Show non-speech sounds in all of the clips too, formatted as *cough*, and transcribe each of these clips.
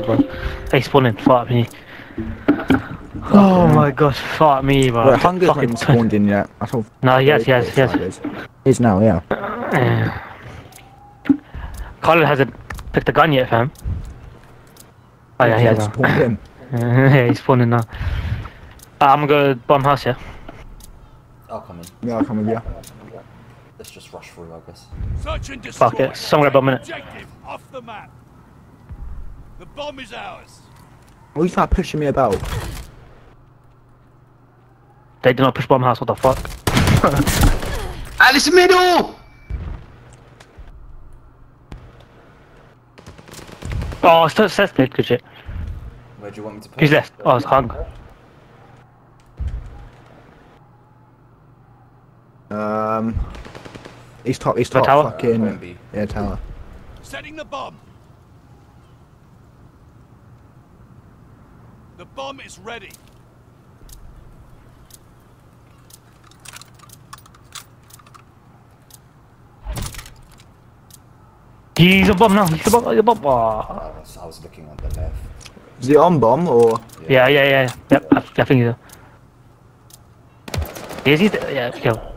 God, bro. Hey, spawning. Fuck me. Oh my god, fuck me, bro. Wait, Hunger's not even Fucking- spawned in yet. I thought. No, yes, yes, yes. He's now, yeah. Uh, Colin hasn't picked a gun yet, fam. Oh yeah, he has. spawned in. *laughs* yeah, he's spawning now. Uh, I'm gonna go bomb house, yeah? I'll come in. Yeah, I'll come with you. Let's just rush through, I guess. Search and destroy. Fuck it, somewhere bomb in it. Objective off the map. The bomb is ours. Why you start pushing me about? They did not push bomb house, what the fuck? *laughs* Alice middle! Oh, it's Seth played good shit. Where do you want me to put? Who's left? Oh, it's Hung. Um. He's top. He's The top. tower? Fucking. Wemby. Yeah, tower. Setting the bomb. The bomb is ready. He's a bomb now, he's a bomb, he's a bomb. Oh. I was, looking on the left. Is he on bomb or? Yeah, yeah, yeah. Yep, I, I think so. Is he? Yeah, kill.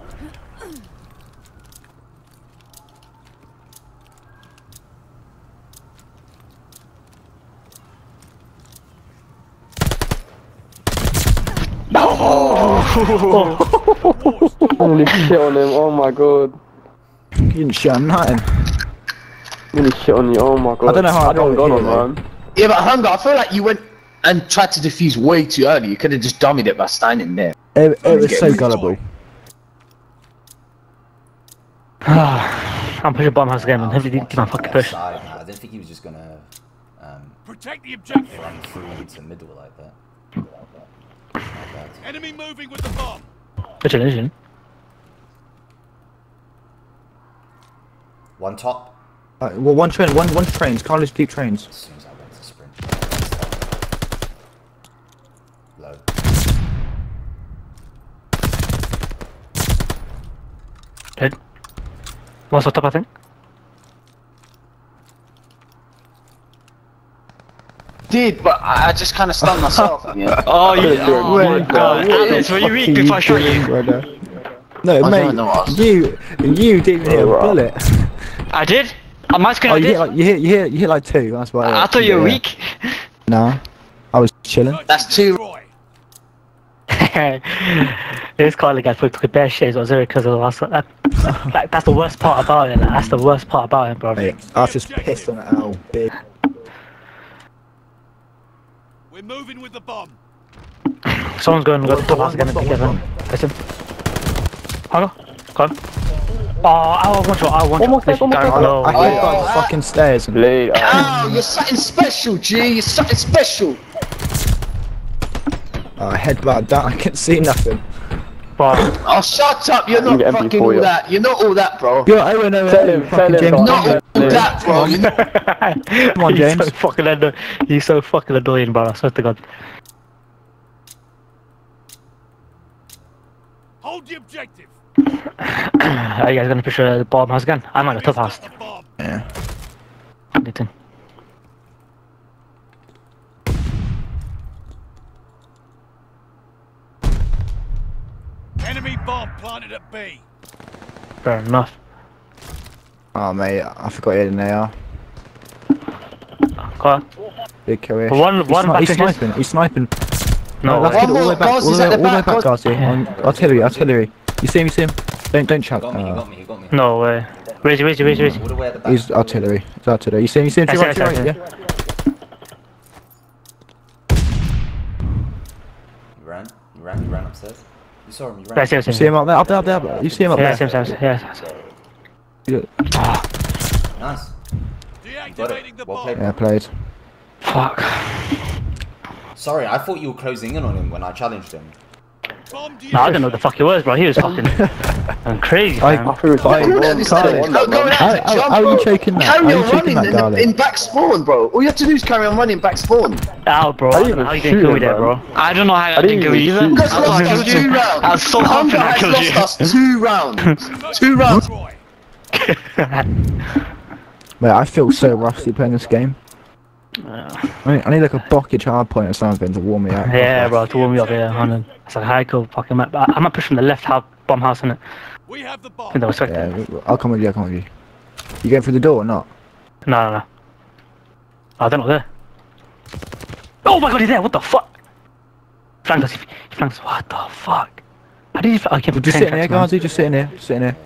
*laughs* Holy shit on him, oh my god. You didn't show him nothing. Really shit on you, oh my god. I don't know how I I don't got got it on, here, though. man. Yeah, but Hunger, I feel like you went and tried to defuse way too early. You could have just dummied it by standing there. It, it was so Get gullible. *sighs* I'm pushing bomb house again, man. Heavy deep, my fucking push. Side. I didn't think he was just gonna um, Protect the objective. run through into middle like that. Enemy moving with the bomb. Good engine. One top. Uh, well, one train, one one trains. Carlos deep trains. As soon as I went to sprint. Low. Dead. One's on top, I think. Did, but I I just kind of stunned myself. yeah. *laughs* Oh, you, oh my god. Alice, were you weak before I shot you? No, I mate, don't know what- you you didn't hit a Oh, bullet. I did? On my screen, Oh, you did. hit like you hit you hit you hit like two. That's why. I thought you were yeah. weak. Nah, I was chilling. That's and too- destroy. this Carly guy put the bare shit as well, because of us. That, like, that's the worst part about it. Like, that's the worst part about it, bro. Mate, I was just pissed on it. Ow, big. We're moving with the bomb. Someone's going to go to the top house again and pick it up. Listen. Hang on. Come on. Oh, I want shot. I want One more shot. step, one more Literally, no I way. hit by the fucking stairs. And, Late, uh, Oh, you're something special, G. You're something special. uh, headbutt down. I couldn't see nothing. Bro, Oh, shut up. You're not fucking all yeah. that. You're not all that, bro. Yo, I went over Tell him, tell him, James don't- Not Bond. all that, bro. Come on, *laughs* He's so James. fucking anno- He's so fucking annoying, bro. I swear to God. Hold the objective. *clears throat* Are you guys gonna push uh, the bottom house again? I'm at the top house. Stop the bomb. Yeah. Anything. Enemy bomb planted at B. Fair enough. Oh mate, I forgot he had an AR. Go on. Big kill One- he's, one sni- he's back against- sniping. He's sniping. No, that's way. good. All the way back. All the way, all the way back, back, Garcia. On artillery, artillery. You see him? You see him? Don't don't shout. He got me, he Uh, got me, he got me. no way. Raise it, raise it, raise it, raise it. All the way at the back. he's artillery. It's artillery. You see him? You see him? To right, to I your see, right. Yeah. You ran, you ran, you ran upstairs. You saw him, you ran. Right, see, I see, You see him up there? Up there, up there. You see him up Yeah, there? same, same, yeah. Nice. Got it. Well played. Yeah, played. Fuck. Sorry, I thought you were closing in on him when I challenged him. Bomb No, I don't know what the fuck he was, bro. He was fucking *laughs* I'm crazy, I- man. I thought it was Fine. fucking Go one. down this Carly, stairs. Go- go down how- how- how are you bro. choking that? Carry How are you on running that, in, the- in back spawn, bro. All you have to do is carry on running back spawn. Ow, bro. I I don't didn't know how you even didn't kill me there, bro. I don't know how I, I didn't didn't kill you even either. shoot Because I lost us two rounds. I was so Hunter I has killed lost us two rounds. two rounds. Destroy. *laughs* Mate, I feel so rusty playing this game. Uh, I need, I need like a Bocage hard point or something to warm me up. yeah, bro, to warm me up, yeah, Holland. It's like high cool fucking map. I, I might push from the left house, bomb house, innit? We have the I bomb. think they respect Yeah. I'll come with you. I'll come with you. You going through the door or not? No, no, no. Oh, they're not there. Oh my god, he's there, what the fuck? Flanked us, he he flanked us, what the fuck? How did you fl- I can't Just sitting there, guys. Just sitting there. Just *laughs* sitting there.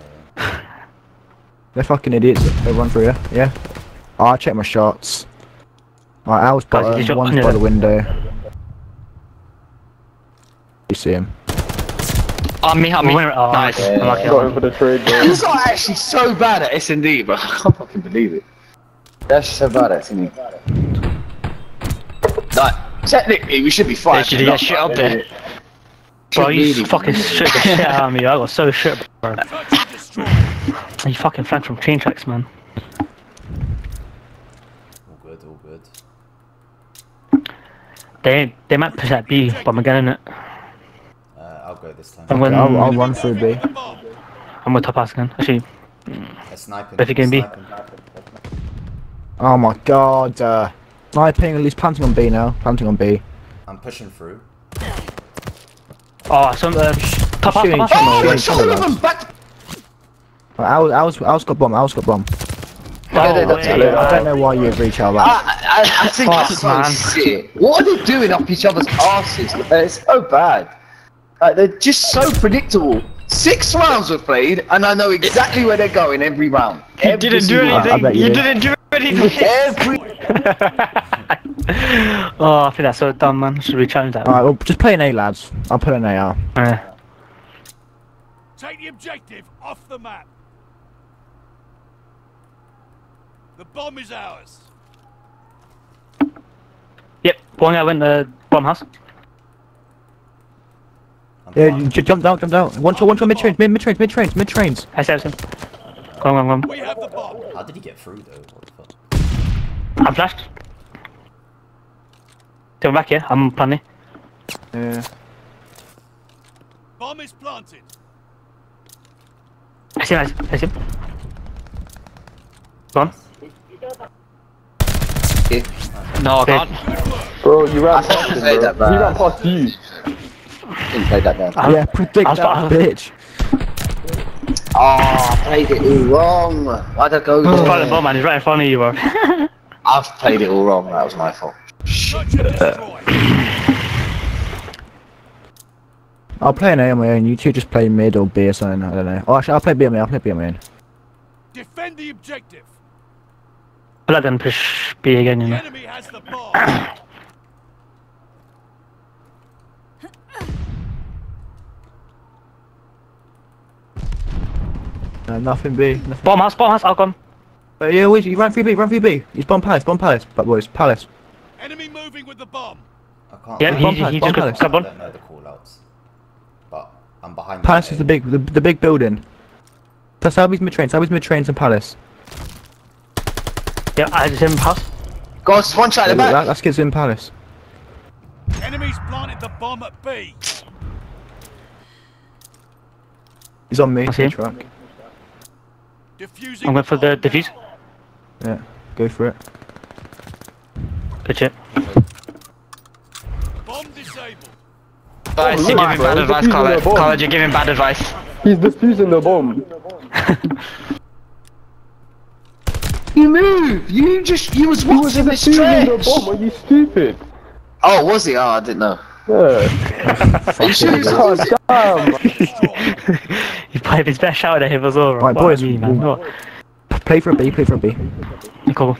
They're fucking idiots. They run through here. Yeah. Oh, I check my shots. Alright, Al's Guys, bottom. did One's by the window. You see him. On me, on me. Oh, Nice. nice. Unlucky, Got him unlucky. for the trade, bro. He's not actually so bad at S&D, but *laughs* I can't fucking believe it. That's so bad at S&D. Like, technically, we should be fine. They should get shit up there. Bro, you fucking shit the shit out of me. I got so shit, bro. *laughs* Search and destroy. Fucking flanked from train tracks, man. All good, all good. They they might push that B, but I'm getting it. Uh, I'll go this time. I'm Okay, going. I'll, I'll run through B. The bomb. I'm with top house again. Actually, They're sniping. If you can be. Oh my god. Uh, sniping. At least planting on B now. Planting on B. I'm pushing through. oh, some uh, top house, shooting, top house. shooting. Oh, Yeah, it's all of them back. Right, Al, Al's, Al's got bomb. Al's got bomb. Oh, they- wait, they- I don't, I don't know why you agree, Charlie. I, I, I think Fuck, it's so man. shit. What are they doing up each other's asses? Like, It's so bad. Like, they're just so predictable. Six rounds were played, and I know exactly where they're going every round. You Every didn't do single round. Anything. you You did. didn't do anything. Every *laughs* oh, I think that's so dumb, man. Should we challenge that? Alright, well, just play an A, lads. I'll put an AR. Uh, Take the objective off the map. The bomb is ours. yep, one out went the bomb house. I'm Yeah, fine. you j- jump down, jump down. One shot, one shot, mid trains, mid mid trains, mid trains, mid trains. I said him. Go on, go on, We have the bomb. How did he get through though? What the fuck? I'm flashed. Come back here. I'm planning. Yeah. Bomb is planted. I see him. I see him. Go on. No, I can't. Bro, you ran past you him, played bro. that bad. He ran past you. didn't play that bad. I- Yeah, predict I that I- bitch. Oh, I played it all wrong. Why'd I go He's planting there? bomb, man. He's right in front of you, bro. I've played it all wrong. That was my fault. Search and destroy. I'll play an A on my own. You two just play mid or B or something. I don't know. Oh, actually, I'll play B on my own. I'll play B on my own. Defend the objective. Let them push B again, you know. enemy has the bomb. *coughs* No, nothing B. Nothing. Bomb house, bomb house. I'll come. Uh, yeah, wait, you run through B, run through B. He's bomb palace, bomb palace. But boys, palace. enemy moving with the bomb. I can't. Yeah, he, Bomb he, palace, he bomb just got palace. don't know the call outs. But I'm behind. Palace that is the big, the, the big building. That's Salby's mid train. Salby's mid trains and palace. Yeah, I just him house. Guys, one shot Yeah, at the that, back. that's kids in palace. Enemies planted the bomb at B. He's on me. I see him. Truck. Defusing I'm going for the defuse. Yeah, go for it. Good it. bomb disabled. Advice, look, you're giving bad advice, defusing College. the bomb. College, you're giving bad advice. He's defusing the bomb. *laughs* You move. You just. You was He was watching the defusing the Are you stupid? Oh, was he? Oh, I didn't know. Yeah. Are you sure he was God damn. *laughs* He played his best shot at him as well. Right, What boys, a man. What? Play for a B, play for a B. Cool.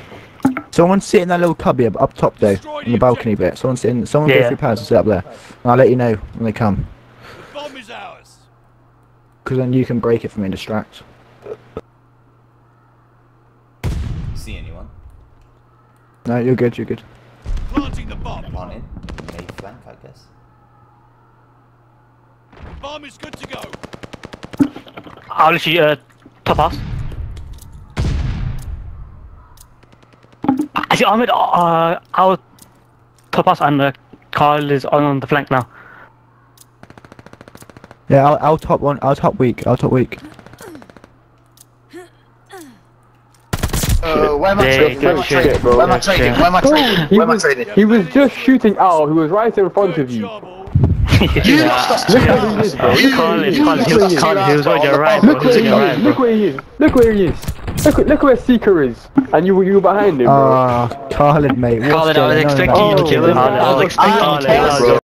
Someone sit in that little cubby up, up top there, in the balcony bit. Someone sit in, someone Yeah, go yeah. through palace and sit up there. And I'll let you know when they come. The bomb is ours. Because then you can break it for me and distract. See anyone? No, you're good, you're good. Planting the bomb. Planting. Main flank, I guess. Bomb is good to go. I'll literally, uh, top house. I see Ahmed, uh, our top house and uh, Carl is on the flank now. Yeah, I'll, I'll top one, I'll top weak, I'll top weak. Uh, where am I Yeah, trading? good Where am I trading? bro. Where am I Good trading? shit. Where am I trading? He am I was, trading? he was just shooting out. He was right in front of you. You lost us Look two where he is, bro. rounds. You Look Carl, where he is. Carl, lost he us was two Carl, he was on your bro. right, Look bro. where He he was on your is. Look where he is. Look where he is. Look, look where Seeker is. And you, you were behind him, bro. Ah, Khalid, mate. What's Khalid, I was going on? expecting you to kill him. yeah. I was expecting you to kill him. terrible.